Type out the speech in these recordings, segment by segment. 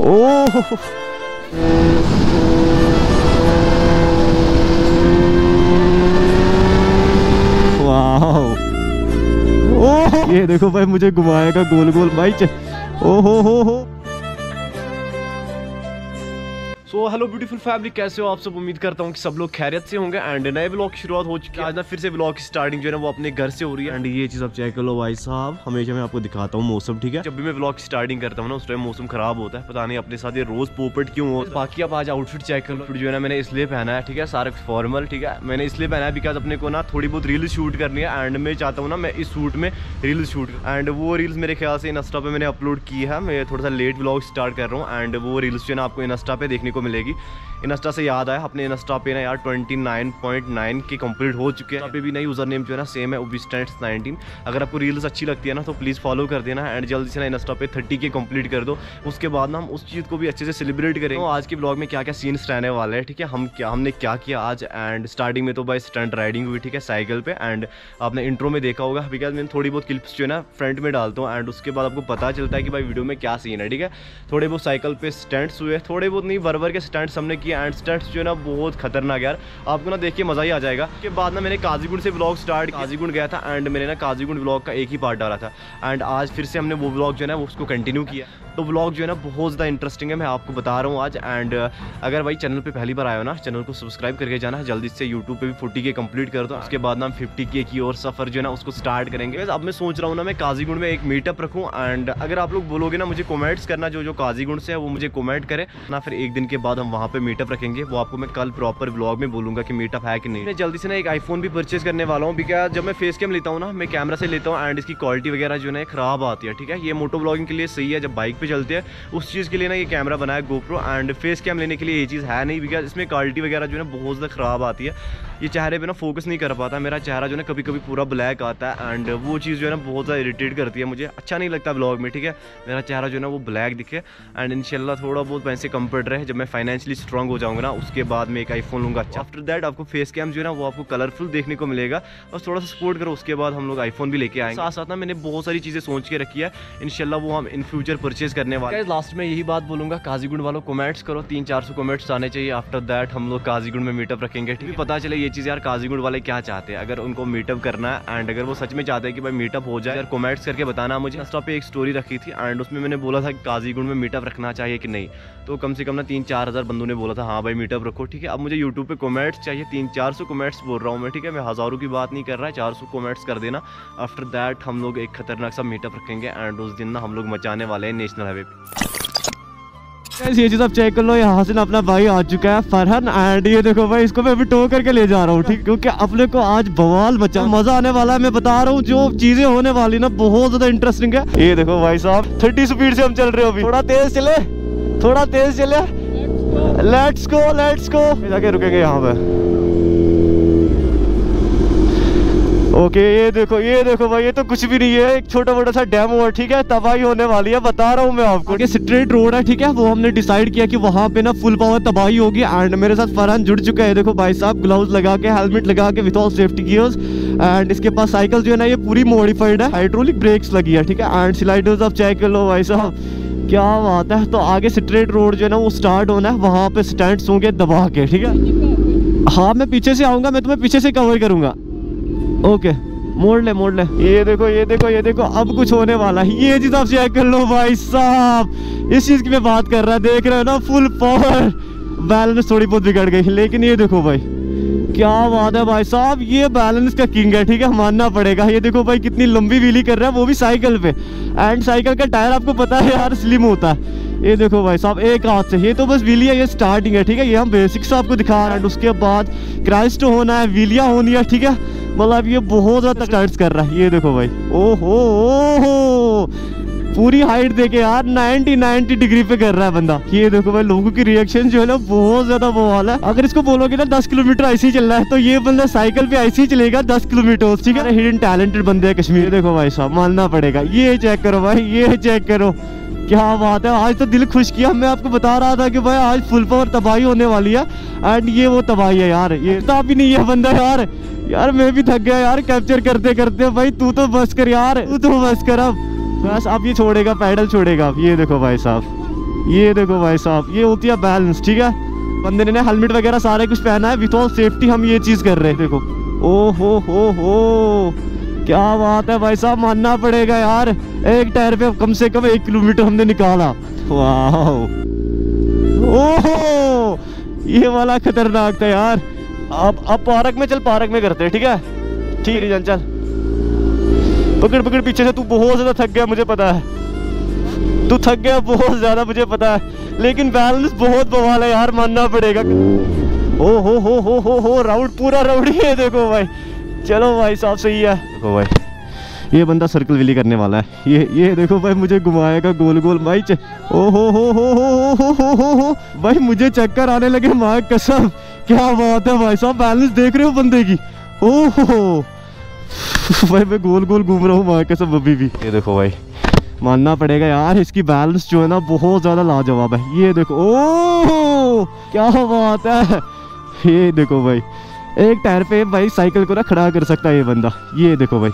ओह। ये देखो भाई मुझे घुमाएगा गोल गोल भाई ओहो हो हो। सो हेलो ब्यूटीफुल फैमिली कैसे हो? आप सब उम्मीद करता हूँ कि सब लोग खैरियत से होंगे एंड नए ब्लॉग की शुरुआत हो चुकी है। आज ना फिर से ब्लॉग की स्टार्टिंग जो है ना वो अपने घर से हो रही है। एंड ये चीज़ आप चेक कर लो भाई साहब। हमेशा मैं आपको दिखाता हूँ मौसम ठीक है? जब भी मैं ब्लॉग स्टार्टिंग करता हूँ ना उस टाइम मौसम खराब होता है। पता नहीं अपने साथ ये रोज पोपट क्यों हो। बाकी आप आज आउटफिट चेक कर लो। जो है ना मैंने इसलिए पहना है ठीक है? सारा फॉर्मल ठीक है? मैंने इसलिए पहना है बिकॉज़ अपने को ना थोड़ी बहुत रील्स शूट करनी है। एंड मैं चाहता हूँ ना मैं इस सूट में रील्स शूट एंड वो रील्स मेरे ख्याल से इंस्टा पे मैंने अपलोड की है। मैं थोड़ा सा लेट ब्लॉग स्टार्ट कर रहा हूँ। एंड वो रील्स जो है ना आपको इंस्टा पे देखने को मिलेगी। इंस्टा से याद आया, अपने इंस्टा पे ना यार 29.9 के कंप्लीट हो चुके हैं। अभी भी नई यूज़र नेम जो है ना सेम है ओबी स्टैंड नाइनटीन अगर आपको रील्स अच्छी लगती है ना तो प्लीज़ फॉलो कर देना एंड जल्दी से ना इंस्टा पे 30 के कंप्लीट कर दो। उसके बाद ना हम उस चीज़ को भी अच्छे से सेलिब्रेट करेंगे। तो आज के ब्लॉग में क्या क्या सीन्स रहने वाले हैं, ठीक है? हम क्या, हमने क्या किया आज? एंड स्टार्टिंग में तो बाई स्टंट राइडिंग हुई, ठीक है? साइकिल पे। एंड आपने इंट्रो में देखा होगा बिकॉज़ मैंने थोड़ी बहुत क्लिप्स जो है ना फ्रंट में डालता हूँ। एंड उसके बाद आपको पता चलता है कि भाई वीडियो में क्या सीन है, ठीक है? थोड़े बहुत साइकिल पे स्टंट्स हुए, थोड़े बहुत नहीं वर वर के स्टंट्स हमने किए एंड स्टंट्स जो है ना बहुत खतरनाक यार। आपको ना देख के मज़ा ही आ जाएगा। के बाद ना मैंने काजीगुंड से ब्लॉग स्टार्ट काजीगुंड गया था एंड मैंने ना काजीगुंड ब्लॉग का एक ही पार्ट डाला था। एंड आज फिर से हमने वो ब्लॉग जो है ना उसको कंटिन्यू किया। तो ब्लॉग जो है ना बहुत ज़्यादा इंटरेस्टिंग है मैं आपको बता रहा हूँ आज। एंड अगर भाई चैनल पर पहली बार आए हो ना चैनल को सब्सक्राइब करके जाना है जल्दी से यूट्यूब पर भी फोर्टी के कंप्लीट कर दो। उसके बाद ना हम फिफ्टी के की और सफ़र जो है ना उसको स्टार्ट करेंगे। अब मैं सोच रहा हूँ ना मैं काजीगुंड में एक मीटअप रखूँ। एंड अगर आप लोग बोलोगे ना मुझे कॉमेंट्स करना जो जो काजीगुंड से है वो मुझे कॉमेंट करे। ना फिर एक दिन के बाद हम वहाँ पे मीटअप रखेंगे। वो आपको मैं कल प्रॉपर ब्लॉग में बोलूँगा कि मीटअप है कि नहीं। मैं जल्दी से ना एक आईफोन भी परचेज करने वाला हूँ बिकॉज़ जब मैं फेस कैम लेता हूँ ना मैं कैमरा से लेता हूँ एंड इसकी क्वालिटी वगैरह जो है खराब आती है ठीक है? ये मोटो ब्लॉगिंग के लिए सही है जब बाइक पे चलते हैं। उस चीज़ के लिए ना ये कैमरा बनाया गोप्रो एंड फेस कैम लेने के लिए ये चीज़ है नहीं बिकॉज़ इसमें क्वालिटी वगैरह जो है ना बहुत ज़्यादा ख़राब आती है। ये चेहरे पे ना फोकस नहीं कर पाता, मेरा चेहरा जो है कभी कभी पूरा ब्लैक आता है एंड वो चीज़ जो है ना बहुत ज़्यादा इरीटेट करती है मुझे। अच्छा नहीं लगता ब्लॉग में, ठीक है? मेरा चेहरा जो है ना वो ब्लैक दिखे एंड इनशाला थोड़ा बहुत पैसे कम पड़ रहे। हैं जब मैं फाइनेंशियली स्ट्रॉग हो जाऊँगा ना, उसके बाद मैं एक आईफोन लूँगा। अच्छा आफ्टर दैट आपको फेस कैम जो है ना वो आपको कलरफुल देखने को मिलेगा। और थोड़ा सा सपोर्ट करो, उसके बाद हम लोग आईफोन भी लेके आएँगे। साथ साथ ना मैंने बहुत सारी चीज़ें सोच के रखी है। इनशाला वो हम इन फ्यूचर परचेज करने वाले। लास्ट में यही बात बोलूँगा, काजीगुंड वालों कमेंट्स करो तीन चार सौ कमेंट्स आने चाहिए। आफ्टर दैट हम लोग काजीगुंड में मीटअप रखेंगे, ठीक है? पता चले ये चीज़ यार काजीगुड वाले क्या चाहते हैं? अगर उनको मीटअप करना है एंड अगर वो सच में चाहते हैं कि भाई मीटअप हो जाए यार कमेंट्स करके बताना मुझे। इंस्टा पे एक स्टोरी रखी थी एंड उसमें मैंने बोला था कि काजीगुंड में मीटअप रखना चाहिए कि नहीं। तो कम से कम ना तीन चार हज़ार बंदों ने बोला था हाँ भाई मीटअप रखो, ठीक है? अब मुझे यूट्यूब पर कमेंट्स चाहिए तीन चार सौ कमेंट्स बोल रहा हूँ मैं, ठीक है? मैं हज़ारों की बात नहीं कर रहा है चार सौ कमेंट्स कर देना। आफ्टर दैट हम लोग एक खतरनाक सा मीटअप रखेंगे एंड उस दिन ना हम लोग मचाने वाले हैं नेशनल हाईवे पे. ये चीज़ आप चेक कर लो, यहाँ से ना अपना भाई आ चुका है, फरहन एंड ये देखो भाई, इसको मैं अभी टो करके ले जा रहा हूँ, ठीक? क्योंकि अपने को आज बवाल बचा मज़ा आने वाला है, मैं बता रहा हूँ, जो चीज़ें होने वाली ना, बहुत ज़्यादा इंटरेस्टिंग है। ये देखो भाई साहब, थर्टी स्पीड से हम चल रहे हो अभी। थोड़ा तेज चले, थोड़ा तेज चले। लेट्स गो लेट्स गो जाके रुकेंगे यहाँ पे। ओके ये देखो ये देखो भाई, ये तो कुछ भी नहीं है। एक छोटा मोटा सा डैम हुआ, ठीक है? तबाही होने वाली है, बता रहा हूँ मैं आपको। स्ट्रेट रोड है, ठीक है? वो हमने डिसाइड किया कि वहाँ पे ना फुल पावर तबाही होगी एंड मेरे साथ फरहान जुड़ चुका है। देखो भाई साहब ग्लव्स लगा के हेलमेट लगा के ऑल सेफ्टी गियर्स एंड इसके पास साइकिल जो है ना, ये पूरी मॉडिफाइड है। हाइड्रोलिक ब्रेक्स लगी है, ठीक है? एंड स्लाइडर्स आप चेक कर लो भाई साहब। क्या बात है? तो आगे स्ट्रेट रोड जो है ना, वो स्टार्ट होना है। वहाँ पे स्टैंड होंगे दबा के, ठीक है? हाँ मैं पीछे से आऊँगा, मैं तुम्हें पीछे से कवर करूँगा। ओके मोड़ ले मोड़ ले। ये देखो ये देखो ये देखो, अब कुछ होने वाला है। ये चीज़ आप चेक कर लो भाई साहब। इस चीज़ की मैं बात कर रहा, देख रहे हो ना फुल पावर बैलेंस थोड़ी बहुत बिगड़ गई, लेकिन ये देखो भाई, क्या बात है भाई साहब। ये बैलेंस का किंग है, ठीक है, मानना पड़ेगा। ये देखो भाई, कितनी लंबी व्हीली कर रहा है, वो भी साइकिल पे। एंड साइकिल का टायर आपको पता है यार स्लिम होता है। ये देखो भाई साहब, एक हाथ से। ये तो बस व्हीलिया ये स्टार्टिंग है, ठीक है। ये हम बेसिक्स आपको दिखा रहे हैं। उसके बाद क्राइस्ट होना है व्हीलिया होनी है, ठीक है। मतलब ये बहुत ज़्यादा स्टार्ट कर रहा है। ये देखो भाई। ओहो ओहो। पूरी हाइट देखे यार 90 90 डिग्री पे कर रहा है बंदा। ये देखो भाई लोगों की रिएक्शन जो है ना बहुत ज़्यादा वो बवाल है। अगर इसको बोलोगे ना 10 किलोमीटर ऐसे ही चल रहा है तो ये बंदा साइकिल पे ऐसे ही चलेगा 10 किलोमीटर ठीक है? हिडन टैलेंटेड बंदे है कश्मीर। देखो भाई साहब मानना पड़ेगा। ये चेक करो भाई ये चेक करो। क्या बात है? आज तो दिल खुश किया। मैं आपको बता रहा था कि भाई आज फुल पावर तबाही होने वाली है। एंड ये वो तबाही है यार। ये तो भी नहीं है बंदा यार। यार मैं भी थक गया यार कैप्चर करते करते। भाई तू तो बस कर यार। तू तो बस कर अब। बस अब ये छोड़ेगा, पैडल छोड़ेगा। ये देखो भाई साहब। ये देखो भाई साहब। ये होती है बैलेंस ठीक है? बंदे ने हेलमेट वगैरह सारे कुछ पहना है। विदाउट सेफ्टी हम ये चीज़ कर रहे हैं। देखो। ओ हो हो हो। क्या बात है भाई साहब, मानना पड़ेगा यार। एक टायर पे कम से कम एक किलोमीटर हमने निकाला। ओहो! ये वाला खतरनाक था यार। अब अब पार्क में चल, पार्क में करते हैं, ठीक है? ठीक है चल पकड़ पकड़, पीछे से तू बहुत ज़्यादा थक गया, मुझे पता है। तू थक गया, बहुत ज़्यादा, मुझे पता है। लेकिन बैलेंस बहुत बवाल है यार, मानना पड़ेगा। ओ हो हो हो हो हो, राउंड, पूरा राउंड ही है, देखो भाई। चलो भाई, साहब सही है। देखो भाई, ये बंदा सर्कल विली करने वाला है। ये ये देखो भाई, मुझे घुमाएगा गोल गोल भाई ओ हो हो हो हो हो हो हो हो भाई, मुझे चक्कर आने लगे, माँ, कसम। क्या बात है भाई साहब बैलेंस देख रहे हो बंदे की? ओ हो भाई, मैं गोल गोल घूम रहा हूँ, माँ, कसम, अभी भी। ये देखो भाई, मानना पड़ेगा यार, इसकी बैलेंस जो है ना, बहुत ज़्यादा लाजवाब है। ये देखो, ओ क्या बात है। ये देखो भाई एक टायर पे भाई साइकिल को ना खड़ा कर सकता है ये बंदा। ये देखो भाई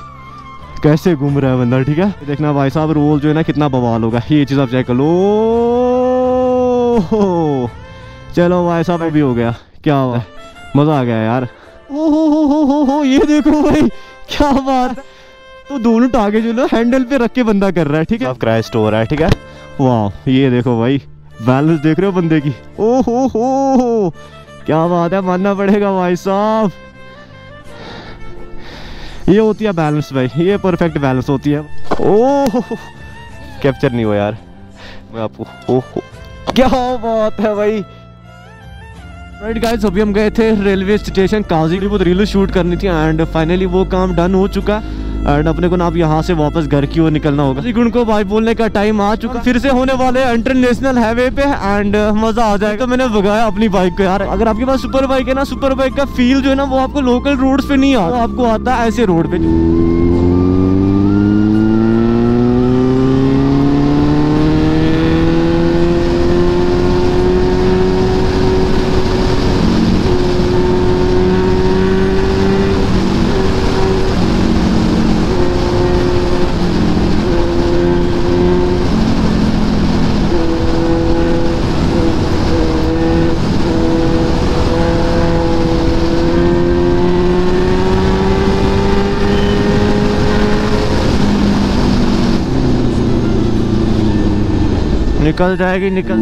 कैसे घूम रहा है बंदा ठीक है? देखना भाई साहब रोल जो है ना कितना बवाल होगा। ये चीज़ आप चेक कर लो। चलो भाई साहब अभी हो गया। क्या हुआ? मज़ा आ गया यार। ओ हो हो हो हो हो ये देखो भाई क्या बात। तो दोनों टागे जो ना हैंडल पे रख के बंदा कर रहा है ठीक है? क्रैश स्टोर है ठीक है? वाह ये देखो भाई बैलेंस देख रहे हो बंदे की। ओ हो हो क्या बात है? मानना पड़ेगा भाई साहब। ये होती है बैलेंस भाई। ये परफेक्ट बैलेंस होती है। ओह कैप्चर नहीं हुआ यार। मैं आपको ओह, क्या बात है भाई? राइट गाइस अभी हम गए थे रेलवे स्टेशन काजी वो रील शूट करनी थी एंड फाइनली वो काम डन हो चुका। एंड अपने को ना अब यहाँ से वापस घर की ओर निकलना होगा। लेकिन उनको भाई बोलने का टाइम आ चुका। फिर से होने वाले इंटरनेशनल हाईवे पे एंड मज़ा आ जाएगा। तो मैंने भगाया अपनी बाइक को यार। अगर आपके पास सुपर बाइक है ना सुपर बाइक का फील जो है ना, वो आपको लोकल रोड पे नहीं आता आपको आता है ऐसे रोड पे। निकल जाएगी निकल।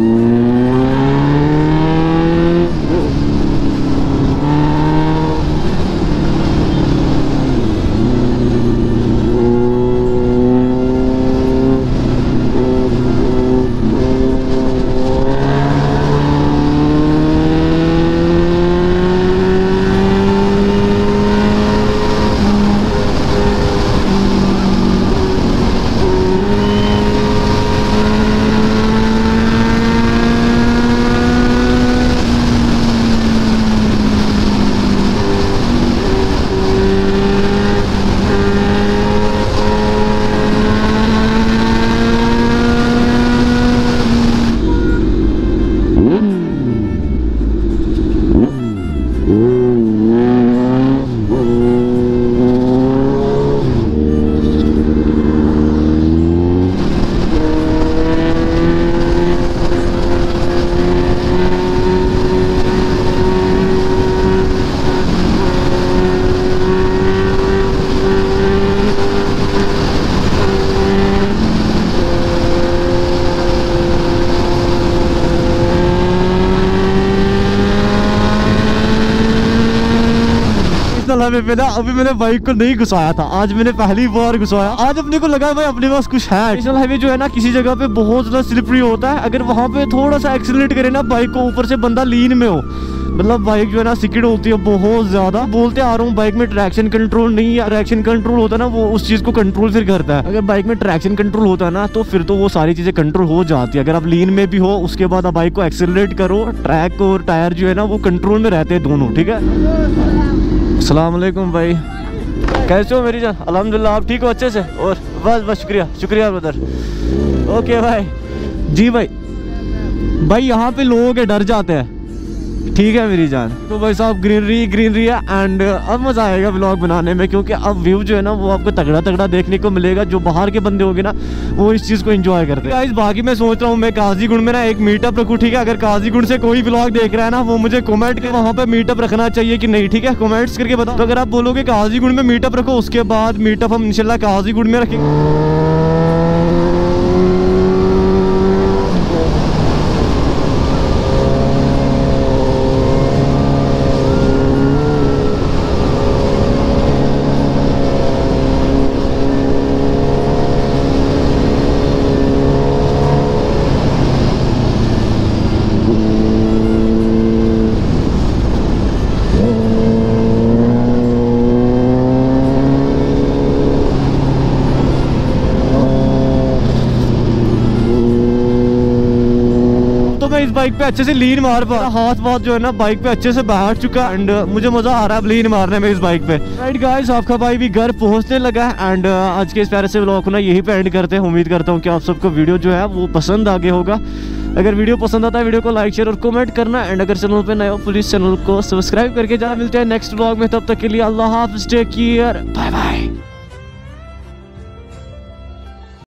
समय पे ना अभी मैंने बाइक को नहीं घुसाया था। आज मैंने पहली बार घुसाया। आज अपने को लगा भाई, अपने पास कुछ है। नेशनल हाईवे जो है ना, किसी जगह पे बहुत ज़्यादा स्लिपरी होता है। अगर वहाँ पे थोड़ा सा एक्सीलेट करे ना बाइक को ऊपर से बंदा लीन में हो। मतलब बाइक जो है ना सिकिड होती है बहुत ज़्यादा। बोलते आ रहा हूँ बाइक में ट्रैक्शन कंट्रोल नहीं है। ट्रैक्शन कंट्रोल होता है ना, वो उस चीज़ को कंट्रोल फिर करता है। अगर बाइक में ट्रैक्शन कंट्रोल होता है ना तो फिर तो वो सारी चीज़ें कंट्रोल हो जाती है। अगर आप लीन में भी हो, उसके बाद आप बाइक को एक्सेलरेट करो ट्रैक और टायर जो है ना, वो कंट्रोल में रहते हैं दोनों, ठीक है? अलैक्म भाई। कैसे हो मेरी जान? अलहमदिल्ला आप ठीक हो? अच्छे से? और बस बस शुक्रिया। शुक्रिया ब्रदर। ओके भाई। जी भाई। भाई, यहाँ पे लोगों के डर जाते हैं। ठीक है मेरी जान। तो भाई साहब ग्रीनरी ग्रीनरी है एंड अब मज़ा आएगा ब्लॉग बनाने में क्योंकि अब व्यू जो है ना वो आपको तगड़ा तगड़ा देखने को मिलेगा जो बाहर के बंदे होंगे ना वो इस चीज़ को एंजॉय करते हैं। Guys, बाकी मैं सोच रहा हूँ मैं काजीगुंड में ना एक मीटअप रखूँ ठीक है? अगर काजीगुंड से कोई ब्लॉग देख रहा है ना वो मुझे कॉमेंट के वहाँ पे मीटअप रखना चाहिए कि नहीं ठीक है? कमेंट्स करके बताओ। तो अगर आप बोलोगे काजीगुंड में मीटअप रखो उसके बाद मीटअप हम इंशाल्लाह काजीगुंड में रखेंगे। इस बाइक पे अच्छे से लीन मार पा। हाथ वाथ जो है ना बाइक पे अच्छे से बैठ चुका है एंड मुझे मज़ा आ रहा है लीन मारने में इस बाइक पे। राइट गाइस आपका भाई भी घर पहुँचने लगा है एंड आज के इस प्यारे से ब्लॉग को ना यही पे एंड करते हैं। उम्मीद करता हूँ कि आप सबको वीडियो जो है वो पसंद आगे होगा। अगर वीडियो पसंद आता है वीडियो को लाइक शेयर और कमेंट करना एंड अगर चैनल पे नए हो चैनल को सब्सक्राइब करके जाना। मिलते हैं नेक्स्ट ब्लॉग में, तब तक के लिए अल्लाह हाफिज टेक केयर बाय बाय